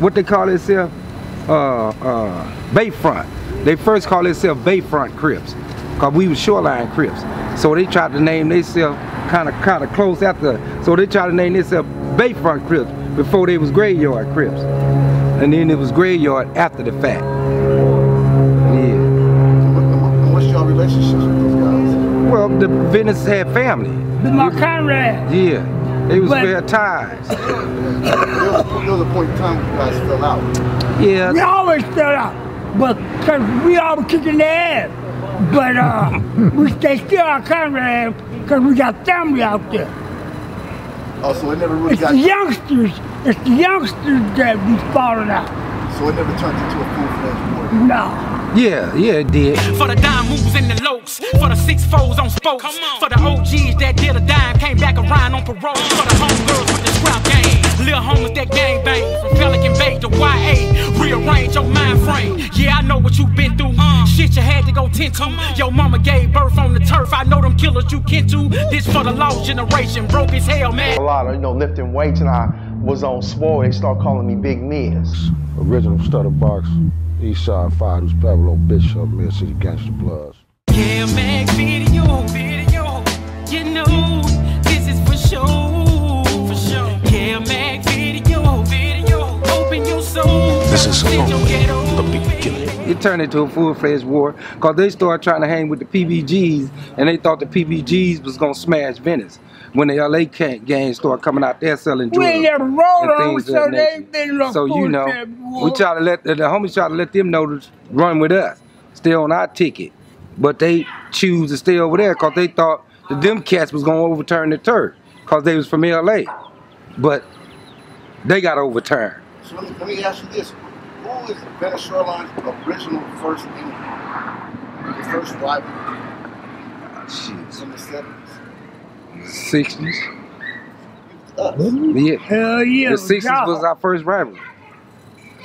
what they call themselves, uh, uh, Bayfront. They first called themselves Bayfront Crips, cause we was Shoreline Crips. So they tried to name themselves kind of kind of close after. So they tried to name themselves Bayfront Crips before they was Graveyard Crips, and then it was Graveyard after the fact. Yeah. What's your relationships with those guys? Well, the Venice had family. With my comrade. Yeah. They was But- real ties. There was, there was a point in time when you guys fell out. Yeah. We always fell out. But cause we always kicking their ass. But uh we they still our comrade because we got family out there. Oh, so it never really It's got. the youngsters. It's the youngsters that we falling out. So it never turned into a full-fledged war. No. Yeah, yeah, it did. For the dime moves and the lokes. For the six foes on spokes. For the OGs that did a dime, came back around on parole. For the homegirls with the scrap game. little homies that gang bang. From Pelican Bay to YA. Rearrange your mind frame. Yeah, I know what you've been through. Shit, you had to go tend to. Your mama gave birth on the turf. I know them killers you kin to. This for the lost generation. Broke as hell, man. a lot of, you know, lifting weights and I was on swole, they start calling me Big Miz. Original Stutter Box, East Side Five, who's Pablo Bishop, Mid City Gangster Bloods. Yeah, make video, video. You know, this is for sure. For sure. Yeah, make video, video. Open your soul. This is Send only the beginning. It turned into a full-fledged war because they started trying to hang with the PBGs and they thought the PBGs was gonna smash Venice. When the LA ca- gang started coming out there selling We drugs ain't never rolled and on, things so they nature. ain't been no So you know, we try to let the, the homies try to let them know to run with us, stay on our ticket, but they choose to stay over there because they thought that them cats was gonna overturn the turf because they was from LA, but they got overturned. So let me, let me ask you this: Who is Venice Shoreline's original first enemy? The first rival Jeez, from the seventies. Sixties, Us. yeah. Hell yeah. The sixties y'all. was our first rivalry.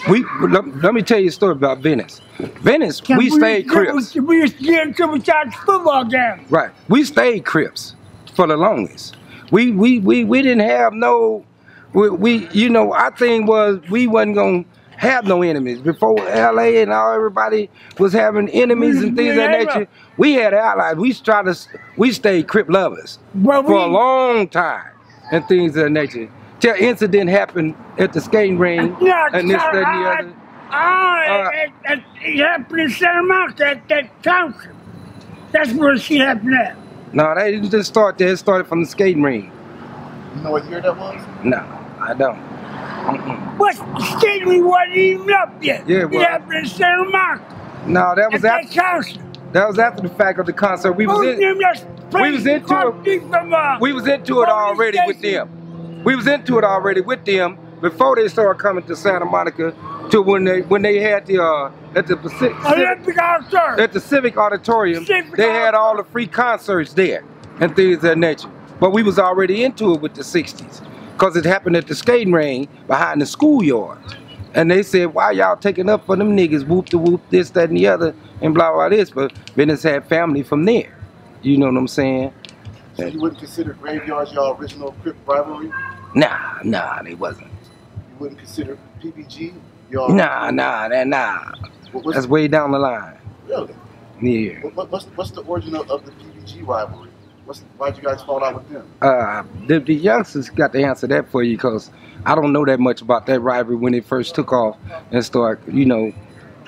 We let, let me tell you a story about Venice. Venice, Can we stayed Crips. We, we used to get into each other's football games. Right. We stayed Crips for the longest. We we we, we didn't have no we, we you know, our thing was we wasn't gonna have no enemies. Before LA and all everybody was having enemies and things of that nature, we had allies. We tried to we stayed Crip lovers Well, for a long time and things of that nature. Till incident happened at the skating ring Yeah, and this, that, and the other. I- Uh, it, it, it happened in Santa Monica at that township. That's where she happened at. No, they didn't just start there. It started from the skating ring. You know what year that was? No, I don't. But skating ring wasn't even up yet. Yeah, it it happened in Santa Monica. No, that was that after township. that was after the fact of the concert. We was Who's in, we was into it. From, uh, we was into it already with them. We was into it already with them before they started coming to Santa Monica. To when they when they had the uh, at the Pacific, Olympic All-Star. at the Civic Auditorium, they had all the free concerts there and things of that nature. But we was already into it with the 60s because it happened at the skating ring behind the schoolyard. And they said, why y'all taking up for them niggas, whoop the whoop, this, that, and the other, and blah, blah, this. But Venice had family from there. You know what I'm saying? So you wouldn't consider Graveyards your original Crip rivalry? Nah, nah, they wasn't. You wouldn't consider PBG your Nah, nah, that, nah. What, That's way down the line. really? Yeah. What, what, what's, what's the origin of, of the PBG rivalry? What's, why'd you guys fall out with them? uh, the, the youngsters got to answer that for you because I don't know that much about that rivalry when it first took off and start, you know,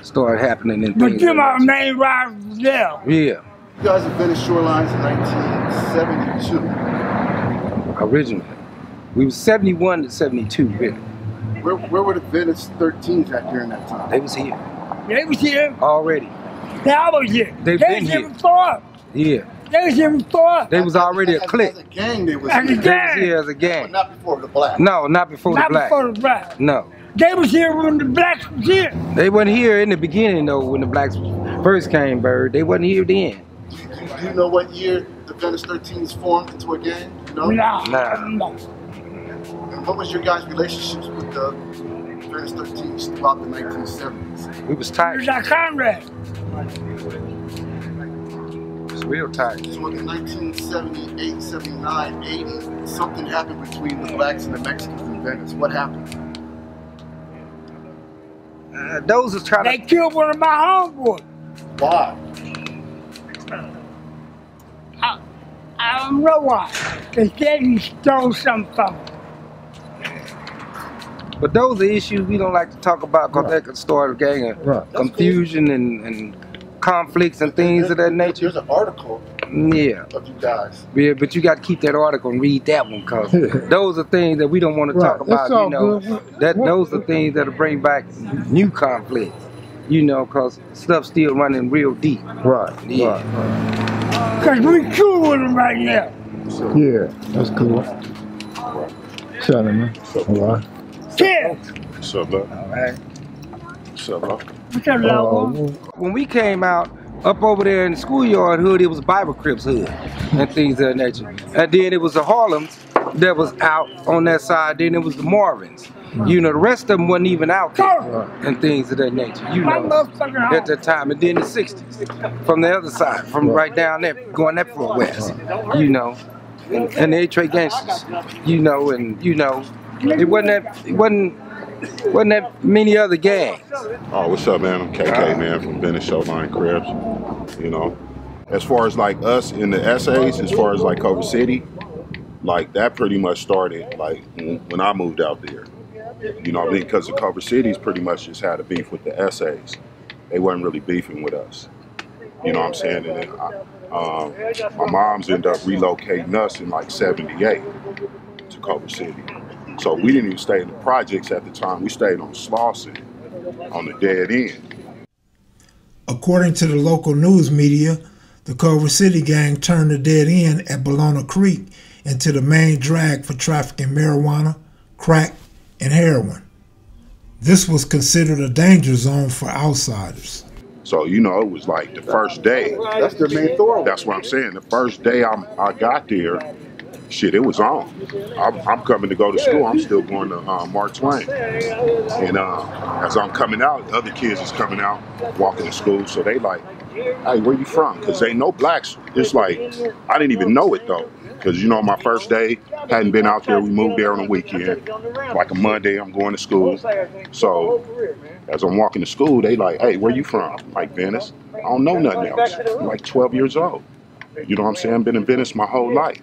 started happening and But things. them like our that. main rivals there. Yeah, You guys have been in Shorelines in 1972. originally. We was 71 to 72, really. Where, where were the Venice 13s at during that time? They was here They was here. already. They always here. They've they been was here. here before. Yeah, They was here before they was already a clique. As a gang, they was As a here, They gang. was here as a but gang. not before the black. No, not before Not the black. Not before the black. No, They was here when the blacks was here. they wasn't here in the beginning though. When the blacks first came, bird, they wasn't here then. Do you know what year the Venice 13s formed into a gang? You know? Nah. Nah. no. And what was your guys' relationships with the Venice 13s throughout the 1970s? We was It tight. was our comrade. It was real tight. So in 1978, 79, 80, something happened between the blacks and the Mexicans in Venice. What happened? Uh, those is trying They to. killed one of my homeboys. Why? I, I don't know why. They said he stole something from him. But those are issues we don't like to talk about because that could start a gang of Right. confusion and, and conflicts and things of that nature. There's an article Yeah. of you guys. Yeah, but you got to keep that article and read that one because those are things that we don't want to talk about. You know, good. that What- those are things that'll bring back new conflicts. You know, because stuff's still running real deep. Right. Yeah. Right. Because we cool with them right now. Yeah, that's cool. Tell him, man. All right. Yeah. What's up, bro? All right. What's up, bro? What's up, Uh, When we came out up over there in the schoolyard hood, it was Bible Crips hood and things of that nature. And then it was the Harlems that was out on that side. Then it was the Marvins. You know, the rest of them wasn't even out there and things of that nature. You know. at that time, and then the '60s from the other side, from right down there, going that far west, you know, and, and the Eight Tray gangsters, you know, and you know, it wasn't that, it wasn't, wasn't that many other gangs. Oh, what's up, man? I'm KK, man, from Venice Sholine Crips. You know, as far as like us in the essays, as far as like Culver City, like that pretty much started like when I moved out there. You know, I mean, because the Culver Cities pretty much just had a beef with the essays. They wasn't really beefing with us. You know what I'm saying? And then I, um, my mom's ended up relocating us in like '78 to Culver City. So we didn't even stay in the projects at the time. We stayed on Slauson on the dead end. According to the local news media, the Culver City gang turned the dead end at Ballona Creek into the main drag for trafficking marijuana, crack, and heroin. This was considered a danger zone for outsiders. So you know, it was like the first day. That's their main thoroughfare. That's what I'm saying. The first day I'm, I got there, shit, it was on. I'm, I'm coming to go to school. I'm still going to uh, Mark Twain. And uh, as I'm coming out, other kids is coming out, walking to school. So they like, hey, where you from? Because they know blacks. It's like, I didn't even know it though. Because, you know, my first day, hadn't been out there. We moved there on a weekend. Like a Monday, I'm going to school. So as I'm walking to school, they like, hey, where you from? I'm like, Venice. I don't know nothing else. I'm like 12 years old. You know what I'm saying? I've been in Venice my whole life.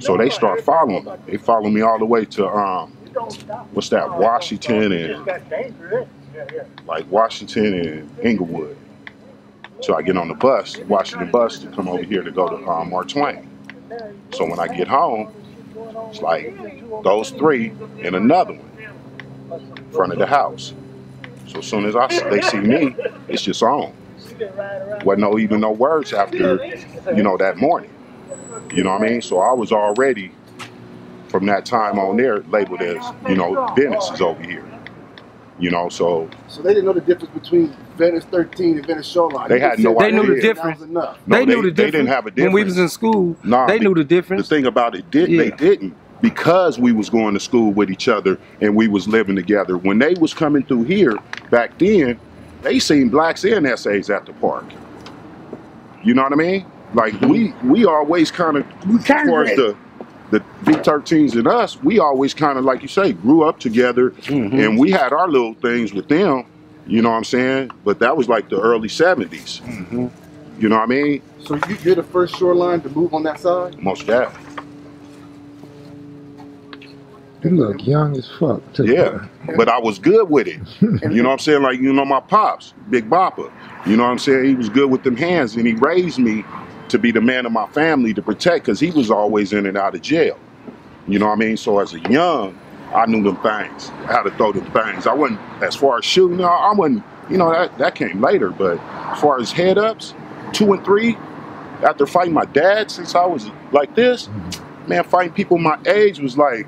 So they start following me. They follow me all the way to um, what's that? Washington and like Washington and Inglewood. So I get on the bus, Washington bus, to come over here to go to um, Mark Twain. So when I get home, it's like those three and another one in front of the house. So as soon as I they see me, it's just on. Wasn't no even no words after, you know, that morning. You know what I mean? So I was already from that time on there labeled as, you know, Venice is over here. You know, so So they didn't know the difference between Venice 13 and Venice Shoreline. They had just no idea. They knew the difference. Enough. no, they, knew the difference. they didn't have a difference. When we was in school, Nah, they knew the difference. The thing about it did they didn't because we was going to school with each other and we was living together. When they was coming through here back then, they seen blacks and essays at the park. You know what I mean? Like we we always kind of as far as the the B13s and us, we always kind of like you say grew up together Mhm. and we had our little things with them. You know what I'm saying? But that was like the early 70s. Mhm. You know what I mean? So you, you're the first shoreline to move on that side? Most definitely. You look young as fuck, too. Yeah, but I was good with it. You know what I'm saying? Like, you know, my pops, Big Bopper, you know what I'm saying? He was good with them hands and he raised me to be the man of my family to protect because he was always in and out of jail. You know what I mean? So as a young, I knew them things, how to throw them things. I wasn't, as far as shooting, I, I wasn't, you know, that, that came later. But as far as head ups, two and three, after fighting my dad since I was like this, man, fighting people my age was like,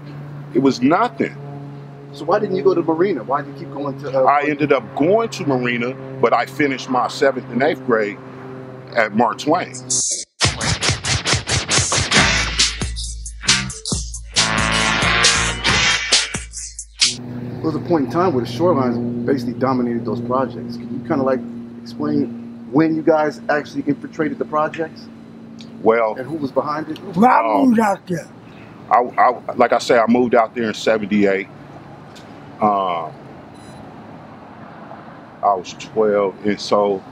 it was nothing. So why didn't you go to Marina? Why did you keep going to? Uh, I ended up going to Marina, but I finished my seventh and eighth grade at Mark Twain. There was a point in time where the shorelines basically dominated those projects. Can you kind of like explain when you guys actually infiltrated the projects Well, and who was behind it? Well, I Um, moved out there. I, I like I say, I moved out there in '78. Um, I was 12, and so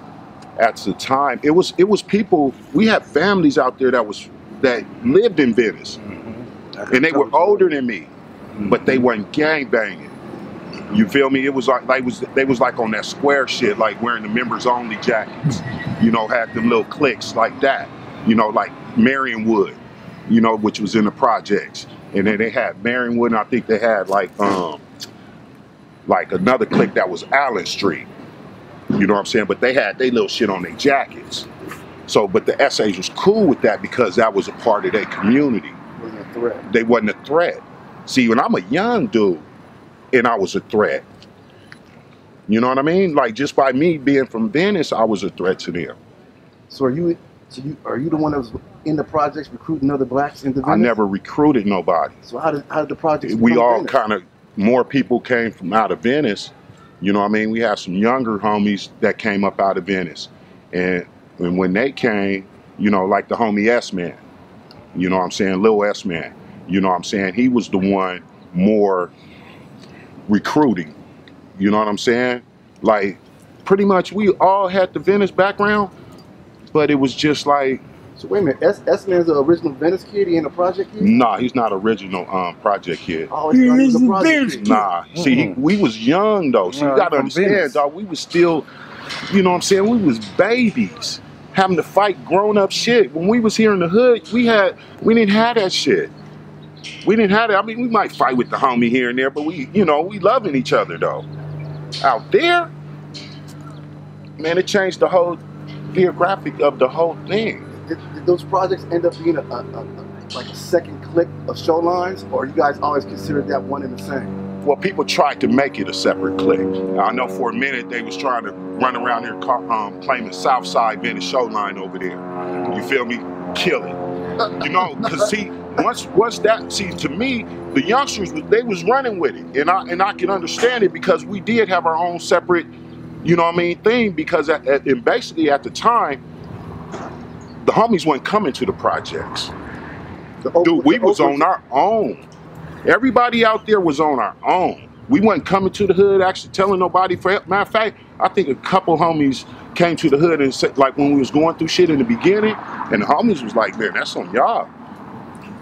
at the time, it was it was people. We had families out there that was that lived in Venice, and they were older than me, but they weren't gang banging. You feel me? It was like they was they was like on that square shit, like wearing the members only jackets. You know, had them little cliques like that. You know, like Marion Wood, you know, which was in the projects. And then they had Marion Wood, and I think they had like um like another clique that was Allen Street. You know what I'm saying? But they had they little shit on their jackets. So, but the essays was cool with that because that was a part of their community. Wasn't a threat. They wasn't a threat. See, when I'm a young dude and I was a threat, you know what I mean? Like just by me being from Venice, I was a threat to them. So are you? So you are you the one that was in the projects recruiting other blacks into Venice? I never recruited nobody. So how did how did the projects? we all kind of more people came from out of Venice. You know what I mean? We had some younger homies that came up out of Venice. And, and when they came, you know, like the homie S Man, you know what I'm saying? Lil S Man, you know what I'm saying? He was the one more recruiting. You know what I'm saying? Like pretty much we all had the Venice background, but it was just like So wait a minute, S S Man's the original Venice kid. He in the project kid. Nah, he's not original um, project kid. I always thought he was a He's a project Venice kid. kid. Nah, see, he, we was young though. So No, you gotta from understand, Venice. dog. We was still, you know what I'm saying? We was babies having to fight grown up shit. When we was here in the hood, we had we didn't have that shit. We didn't have that. I mean, we might fight with the homie here and there, but we, you know, we loving each other though. Out there, man, it changed the whole geographic of the whole thing. Did, did those projects end up being a, a, a, like a second click of show lines, or you guys always considered that one and the same? Well, people tried to make it a separate click. I know for a minute they was trying to run around here um, claiming Southside being a show line over there. You feel me? Kill it. You know, cause see, once once that see to me, the youngsters they was running with it, and I and I can understand it because we did have our own separate, you know what I mean, thing. Because at, at, and basically at the time, the homies weren't coming to the projects. The Oak- Dude, we the was Oak- on our own. Everybody out there was on our own. We wasn't coming to the hood actually telling nobody for help. Matter of fact, I think a couple homies came to the hood and said, like when we was going through shit in the beginning, and the homies was like, man, that's on y'all.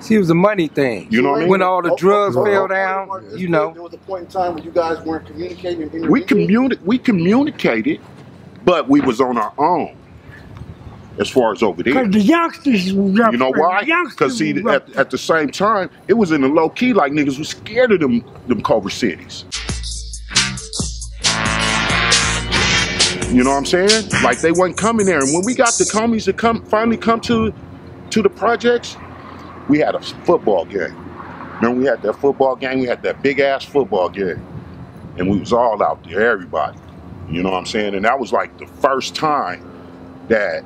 See, it was a money thing. You know what I mean? When all the Oh, oh drugs oh, oh, fell oh, oh down, oh, you know. There was a point in time when you guys weren't communicating. And We intermediating? communi- we communicated, but we was on our own. As far as over there. Because the youngsters was up You know why? Because see, at, at the same time, it was in the low key. Like niggas was scared of them them Culver cities. You know what I'm saying? Like they wasn't coming there. And when we got the homies to come finally come to to the projects, we had a football game. Remember we had that football game? We had that big ass football game. And we was all out there, everybody. You know what I'm saying? And that was like the first time that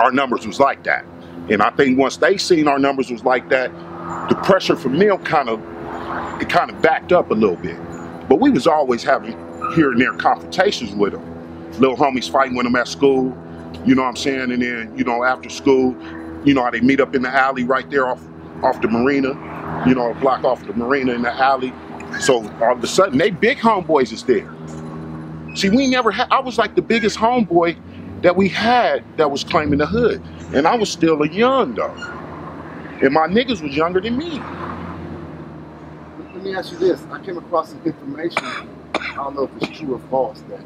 our numbers was like that. And I think once they seen our numbers was like that, the pressure from them kind of it kind of backed up a little bit. But we was always having here and there confrontations with them. Little homies fighting with them at school, you know what I'm saying? And then, you know, after school, you know how they meet up in the alley right there off off the marina, you know, a block off the marina in the alley. So all of a sudden they big homeboys is there. See, we never had I was like the biggest homeboy that we had that was claiming the hood. And I was still a young though. And my niggas was younger than me. Let me ask you this. I came across some information. I don't know if it's true or false that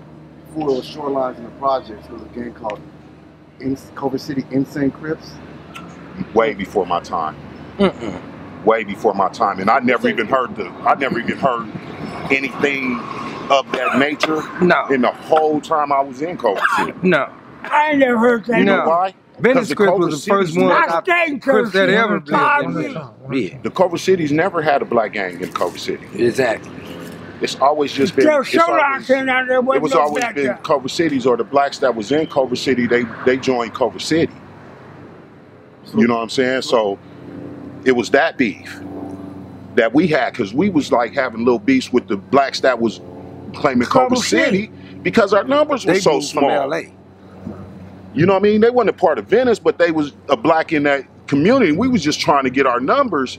before it was shorelines in the projects, there was a gang called in Culver City Insane Crips. Way before my time. Mm-mm. Way before my time. And I never even heard the I never even heard anything of that nature No, in the whole time I was in Culver City. no. I ain't never heard that. You know No. why? Venice the Crips Culver was the first City's one Not I, staying Crips that ever City. Five Yeah, The Culver City's never had a black gang in Culver City. exactly. It's always just been Tell it's Sholine always- out there. It wasn't no always been guy. Culver Cities or the blacks that was in Culver City, they they joined Culver City. You know what I'm saying? So it was that beef that we had because we was like having little beefs with the blacks that was claiming Culver, Culver City because our numbers were They so moved from. LA. You know what I mean? They wasn't a part of Venice, but they was a black in that community. We was just trying to get our numbers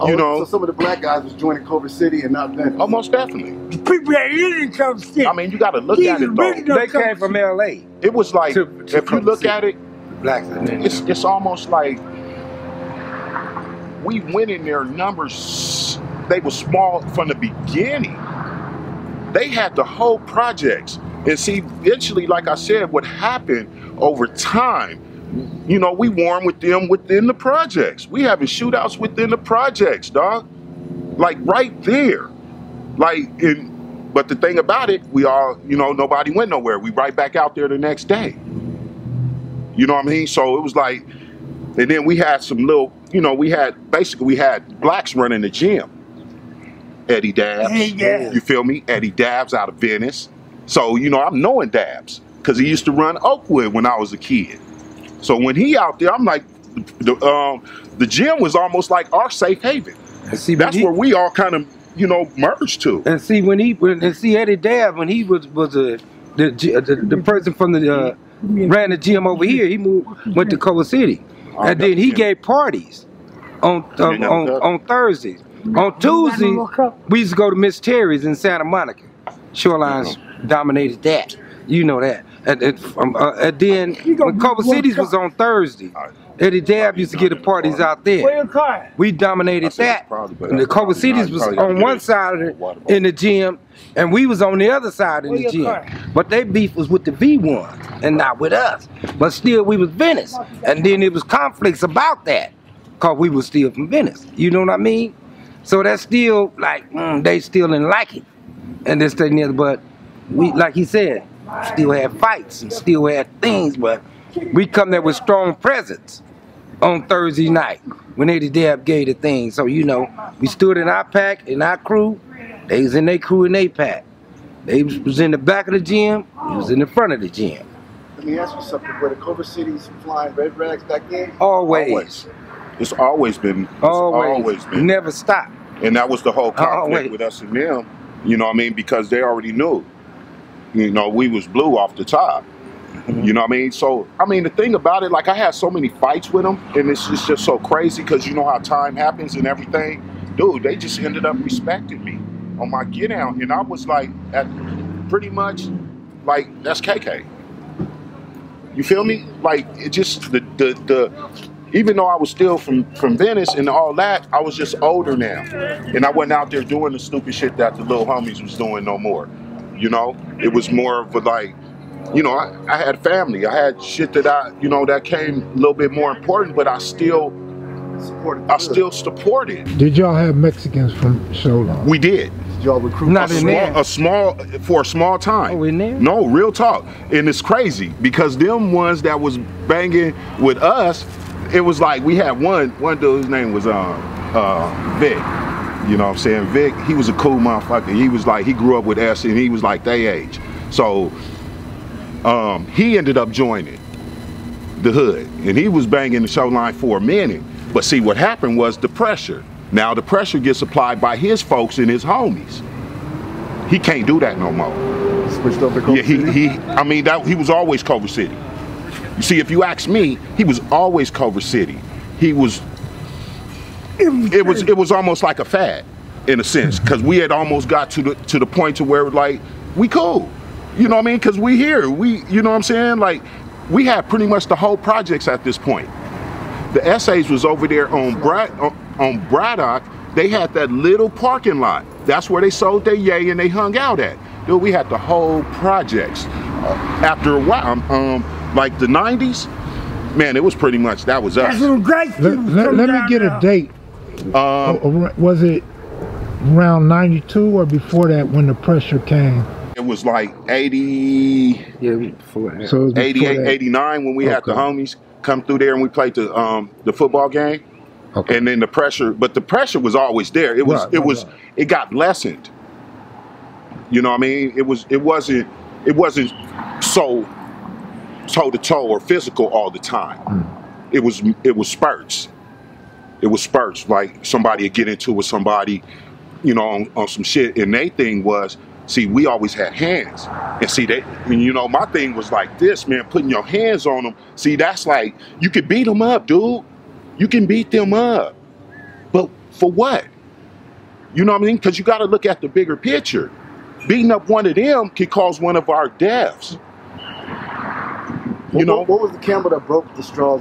Oh, you know, so some of the black guys was joining Culver City and not Venice. almost definitely. People that live in Culver City. I mean, you got to look These at it though. They came from L.A. It was like To- to if you look City. at it, Blacks it's it's almost like we went in there numbers they were small from the beginning they had the whole projects and see eventually like i said what happened over time you know we warm with them within the projects we having shootouts within the projects dog like right there like in but the thing about it we all you know nobody went nowhere we right back out there the next day you know what I mean? So it was like, and then we had some little, you know, we had basically we had blacks running the gym. Eddie Dabs, Dabs. you feel me? Eddie Dabs out of Venice. So you know, I'm knowing Dabs because he used to run Oakwood when I was a kid. So when he out there, I'm like, the um, the gym was almost like our safe haven. and see That's he, where we all kind of, you know, merged to. and see when he when, and see Eddie Dab when he was was a the the, the person from the uh, ran the gym over here. He moved went to Culver City, and then he gave parties on on, on, on Thursdays. On Tuesdays, we used to go to Miss Terry's in Santa Monica. Shorelines dominated that. You know that. And, and, from, uh, and then when Culver Cities was on Thursday, Eddie Dab used to get the parties out there. We dominated I said it's that. probably, And the that's Culver Cities was on one side of Water it bottle. in the gym, and we was on the other side in the gym. car? But their beef was with the V1 and not with us. But still, we was Venice, and then it was conflicts about that, cause we was still from Venice. You know what I mean? So that's still like mm, they still didn't like it, and this thing and the other. But we, like he said, still had fights and still had things, but we come there with strong presence on Thursday night when Eddie Dab gave the thing. So you know, we stood in our pack, in our crew. They was in their crew and they pack. They was was in the back of the gym. He was in the front of the gym. Let me ask you something. Were the Culver Cities flying red rags back then? Always, Always. It's always been, it's always, always been. never stop. And that was the whole conflict wait. with us and them. You know what I mean? Because they already knew. You know, we was blue off the top. Mm-hmm. You know what I mean? So, I mean, the thing about it, like, I had so many fights with them, and it's just, just so crazy because you know how time happens and everything. Dude, they just ended up respecting me on my get out. And I was like, at pretty much, like, that's KK. You feel me? Like, it just, the, the, the, even though I was still from, from Venice and all that, I was just older now. And I wasn't out there doing the stupid shit that the little homies was doing no more. You know? It was more of a like, you know, I, I had family. I had shit that I, you know, that came a little bit more important, but I still, Supported I the still supported. Did y'all have Mexicans from so long? We did. Did y'all recruit? Not a in small, there. a small for a small time. Oh, in there? No, real talk, and it's crazy because them ones that was banging with us, it was like we had one one dude. His name was uh, uh, Vic. You know what I'm saying? Vic, he was a cool motherfucker. He was like he grew up with us, and he was like they age. So um, he ended up joining the hood, and he was banging the show line for a minute. But see, what happened was the pressure. Now the pressure gets applied by his folks and his homies. He can't do that no more. Switched to Culver Yeah, he, City? he I mean that he was always Culver City. You see, if you ask me, he was always Culver City. He was it was it was almost like a fad in a sense because we had almost got to the to the point to where like we cool. You know what i mean? Because we here. We you know what i'm saying? Like we had pretty much the whole projects at this point. The essays was over there on Brad on, on Braddock. They had that little parking lot. That's where they sold their yay and they hung out at. Dude we had the whole projects. Uh, after a while um, um like the 90s man it was pretty much that was That's us some great Let, let, let me down get a date. um Was it around 92 or before that when the pressure came? it was like 80 Yeah, before that. So was 88, that. 89 when we had the homies come through there and we played the um the football game. Okay. And then the pressure, but the pressure was always there. It was Right, it right, was right. it got lessened. You know what I mean? It was it wasn't it wasn't so toe to toe or physical all the time. Hmm. It was it was spurts. It was spurts like somebody would get into with somebody, you know, on, on some shit. And they thing was, see, we always had hands. And see, they, and you know, my thing was like this, man, putting your hands on them. See, that's like, you can beat them up, dude. You can beat them up. But For what? You know what I mean? Because you got to look at the bigger picture. Beating up one of them could cause one of our deaths. You What- know, what, what was the camel that broke the straw?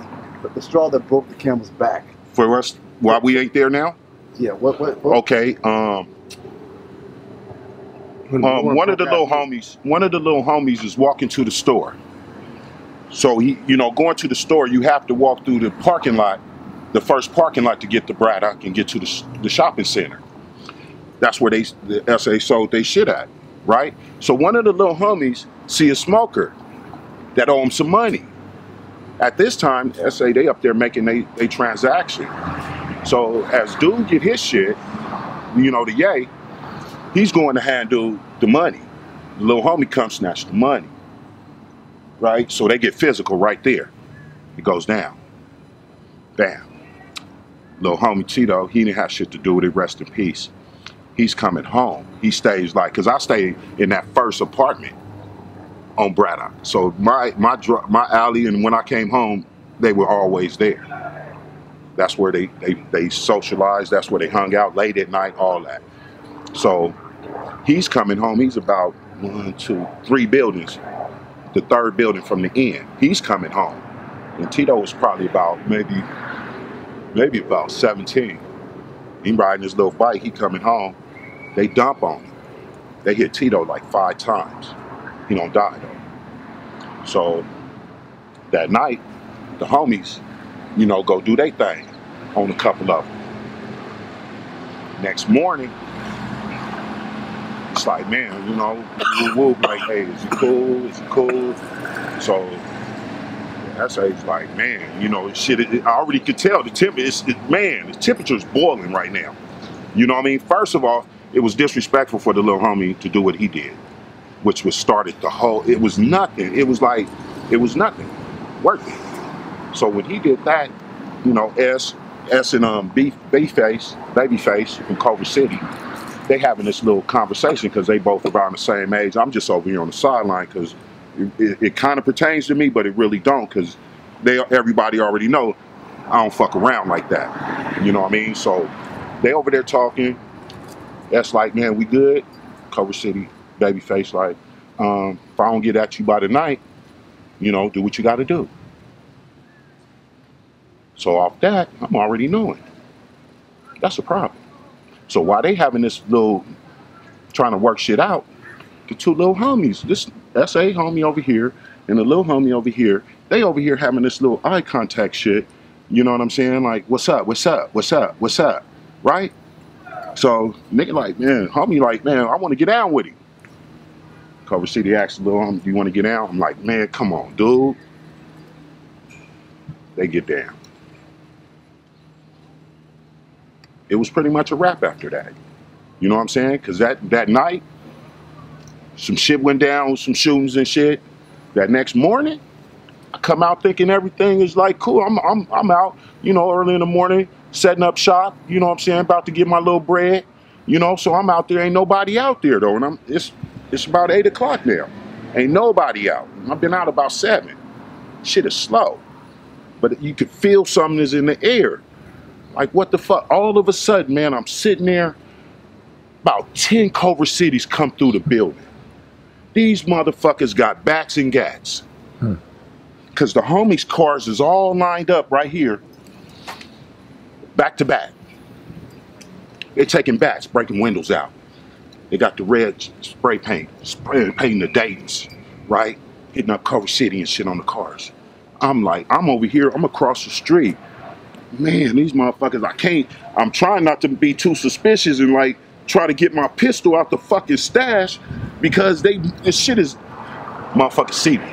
The straw that broke the camel's back. for us, why we ain't there now? Yeah. What? What? what Okay. Um, um, one of the little homies, one of the little homies is walking to the store. So he, you know, going to the store, you have to walk through the parking lot, the first parking lot to get to Braddock and get to the, the shopping center. That's where they, the SA sold they shit at, right? So one of the little homies see a smoker that owe him some money. At this time, SA they up there making a, they transaction. So as dude get his shit, you know, the yay, he's going to handle the money. The little homie comes snatch the money. Right? So they get physical right there. It goes down. Bam. Little homie Tito, he didn't have shit to do with it, rest in peace. He's coming home. He stays like, cause I stayed in that first apartment on Braddock. So my my my alley and when I came home, they were always there. That's where they, they, they socialized. That's where they hung out late at night, all that. So he's coming home. He's about one, two, three buildings, the third building from the end. He's coming home. And Tito was probably about maybe, maybe about 17. He riding his little bike. He coming home. They dump on him. They hit Tito like five times. He don't die though. So that night, the homies, you know, go do their thing on a couple of them. Next morning, it's like, man, you know, woo like, hey, is it cool? Is it cool? So that's how he's like, man, you know, shit. It, I already could tell the temp. It's it, man, the temperature's boiling right now. You know what I mean? First of all, it was disrespectful for the little homie to do what he did, which was started the whole. It was nothing. It was like, it was nothing. Working. So when he did that, you know, S, S and um, B, B face, baby face from Culver City, they having this little conversation because they both around the same age. I'm just over here on the sideline because it, it, it kind of pertains to me, but it really don't because they everybody already know I don't fuck around like that. You know what I mean? So they over there talking. That's like, man, we good. Culver City, baby face, like, um, if I don't get at you by the night, you know, do what you got to do. So off that, I'm already knowing. That's a problem. So while they having this little trying to work shit out, the two little homies, this SA homie over here and the little homie over here, they over here having this little eye contact shit. You know what I'm saying? Like, what's up? What's up? What's up? What's up? Right? So nigga like, man, homie like, man, I want to get down with him. Culver City asked little homie, do you want to get down? I'm like, man, come on, dude. They get down. It was pretty much a wrap after that. You know what I'm saying? Because that, that night, some shit went down, some shootings and shit. That next morning, I come out thinking everything is like cool. I'm, I'm, I'm out, you know, early in the morning, setting up shop, you know what I'm saying, about to get my little bread, you know, so I'm out there, ain't nobody out there though. And I'm, it's, it's about eight o'clock now. Ain't nobody out. I've been out about seven. Shit is slow. But you could feel something is in the air. Like what the fuck? All of a sudden, man, I'm sitting there. About 10 Culver Cities come through the building. These motherfuckers got bats and gats. Hmm. Cause the homies' cars is all lined up right here, back to back. They're taking bats, breaking windows out. They got the red spray paint, spray painting the Dayton's, right? Hitting up Culver City and shit on the cars. I'm like, I'm over here, I'm across the street. Man, these motherfuckers, I can't, I'm trying not to be too suspicious and like try to get my pistol out the fucking stash because they, this shit is, motherfucker see me.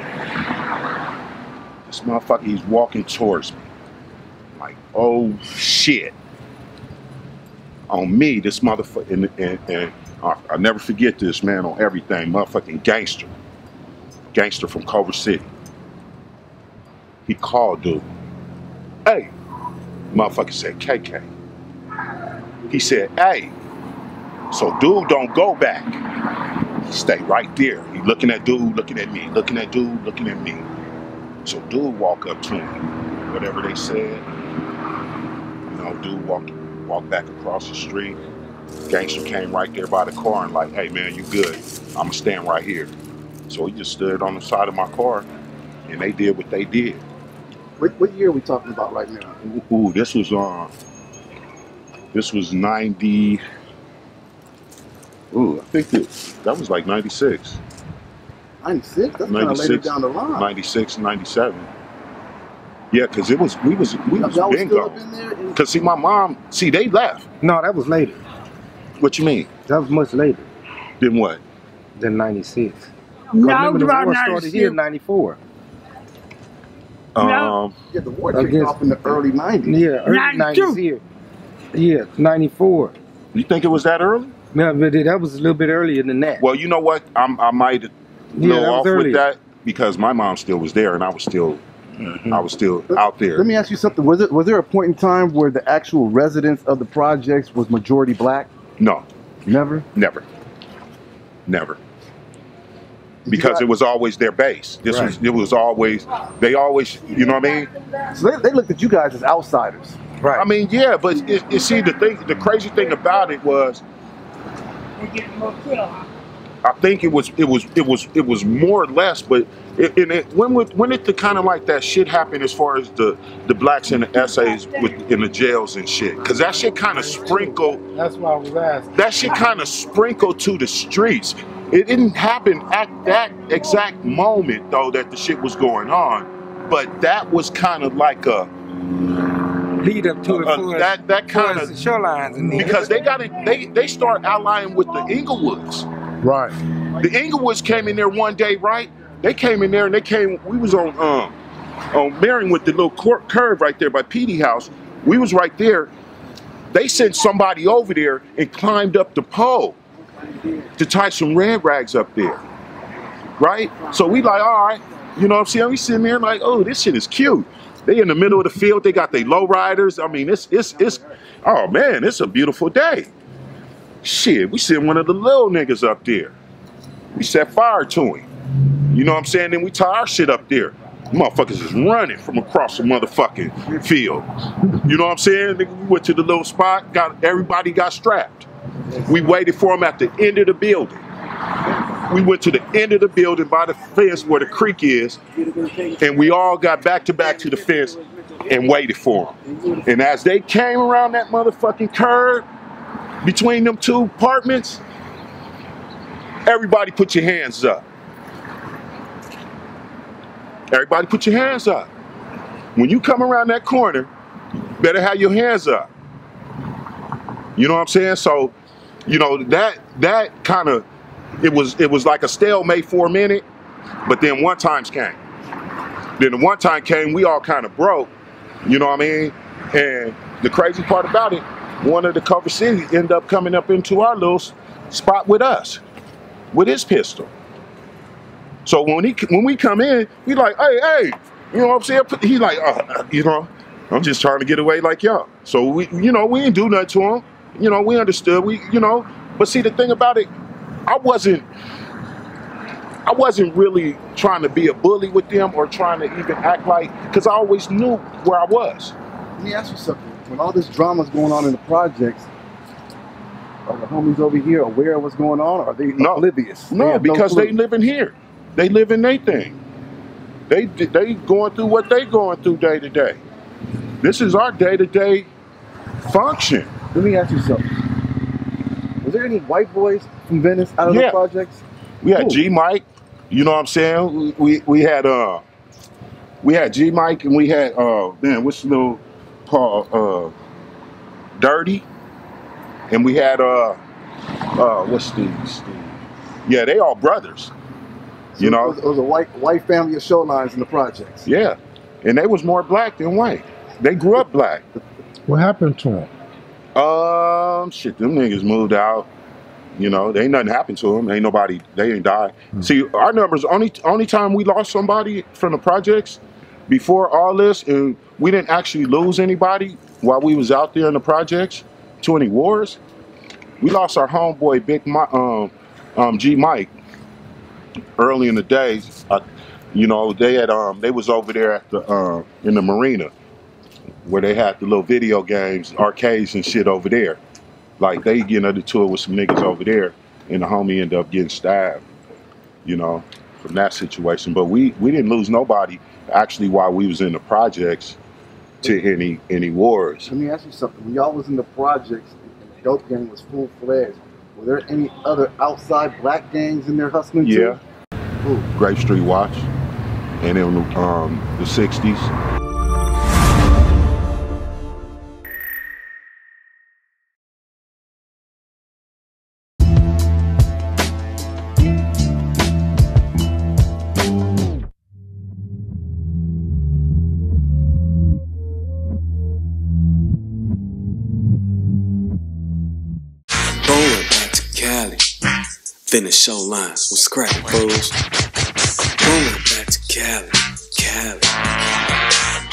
This motherfucker, he's walking towards me. Like, oh shit. On me, this motherfucker, and, and, and I, I'll never forget this, man, on everything. Motherfucking gangster. Gangster from Culver City. He called dude. Hey. Motherfucker said KK. He said, hey. So dude don't go back. He stay right there. He looking at dude, looking at me, looking at dude, looking at me. So dude walk up to him. Whatever they said. You know, dude walked Walked back across the street. Gangster came right there by the car and like, hey man, you good? I'ma stand right here. So he just stood on the side of my car and they did what they did. What, what year are we talking about right now? Ooh, ooh, this was uh this was ninety Ooh, I think it, that was like 96. 96? That's kind of later down the line. 96, 97. Yeah, because it was we was we was Y'all was been gone. in there? Cause see my mom, see they left. No, that was later. What you mean? That was much later Then what? than '96. No, it was the about war started here in '94. No. Um, yeah, the war kicked Against- off in the early 90s. Yeah, early 92. '90s here. Yeah, '94. you think it was that early? No, but that was a little bit earlier than that. Well, you know what? I'm, I might Yeah, go that was off with that because my mom still was there and I was still I was still out there. Let me ask you something. Was it was there a point in time where the actual residents of the projects was majority black? No, Never. never, never. Because it was always their base. This was it was always they always you know what I mean. So they, they looked at you guys as outsiders. right. I mean yeah, but it, it, see the thing the crazy thing about it was They get more kill. I think it was it was it was it was more or less, but it, and it, when would when did the kind of like that shit happen as far as the the blacks in the essays with in the jails and shit? Because that shit kind of sprinkled That's why I was asking. that shit kind of sprinkled to the streets. It didn't happen at that exact moment though that the shit was going on, but that was kind of like a lead up to it uh, for that that kind of shorelines and because they got it they they start allying with the Inglewoods. Right. The Inglewoods came in there one day, right? They came in there and they came. We was on um on Marion with the little cor- curve right there by Petey House. We was right there. They sent somebody over there and climbed up the pole to tie some red rags up there, right? So we like, all right, you know what I'm saying? We sitting there like, oh, this shit is cute. They in the middle of the field. They got their low riders. I mean, it's it's it's. Oh man, it's a beautiful day. Shit, we sent one of the little niggas up there. We set fire to him. You know what I'm saying? Then we tie our shit up there. Motherfuckers is running from across the motherfucking field. You know what I'm saying? We went to the little spot, got everybody got strapped. We waited for them at the end of the building. We went to the end of the building by the fence where the creek is, and we all got back to back to the fence and waited for them. And as they came around that motherfucking curve between them two apartments, everybody put your hands up. Everybody put your hands up. When you come around that corner, better have your hands up. You know what I'm saying? So, you know, that that kind of it was it was like a stalemate for a minute, but then one times came. Then the one time came, we all kind of broke. You know what I mean? And the crazy part about it, one of the Culver Cities end up coming up into our little spot with us, with his pistol. So when he when we come in, we like, hey, hey, you know what I'm saying? He like, uh, you know, I'm just trying to get away like y'all. So we, you know, we didn't do nothing to him. You know, we understood. We, you know, but see the thing about it, I wasn't, I wasn't really trying to be a bully with them or trying to even act like, because I always knew where I was. Let me ask you something. When all this drama's going on in the projects, are the homies over here aware of what's going on? Or are they No. oblivious? No, have because they live in here. They live in their thing. They they going through what they going through day to day. This is our day to day function. Let me ask you something. Was there any white boys from Venice out of Yeah. the projects? We had Cool. G Mike. You know what I'm saying? We we, we had uh we had G Mike and we had uh man what's the little Paul uh Dirty and we had uh uh what's these? Yeah, they all brothers. So You know? it was, it was a white white family of show lines in the projects. Yeah, and they was more black than white. They grew up black. What happened to them? Um, shit, them niggas moved out. You know, they ain't nothing happened to them. Ain't nobody, they ain't died. See, our numbers only only time we lost somebody from the projects before all this, and we didn't actually lose anybody while we was out there in the projects to any wars. We lost our homeboy Big Mi- um, um, G Mike early in the day. Uh, you know, they had um, they was over there at the uh, in the marina where they had the little video games, arcades and shit over there. Like they getting on the tour with some niggas over there, and the homie ended up getting stabbed. You know, from that situation. But we we didn't lose nobody actually while we was in the projects to any any wars. Let me ask you something. When y'all was in the projects and the dope gang was full fledged, were there any other outside black gangs in there hustling Yeah, too? Who? Grape Street Watts, and in um, the '60s. Venice Sholines with scrapping fools. Going back to Cali, Cali.